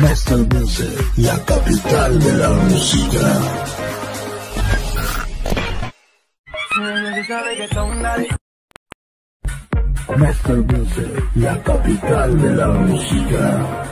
Master Music, la capital de la música. Master Music, la capital de la música.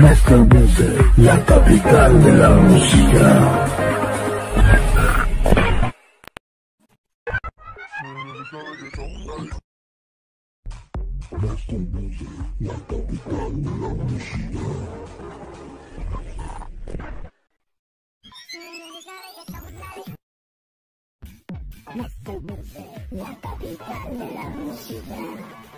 Master Music, la capital de la música. Master Music, la capital de la música. Master Music, la capital de la música.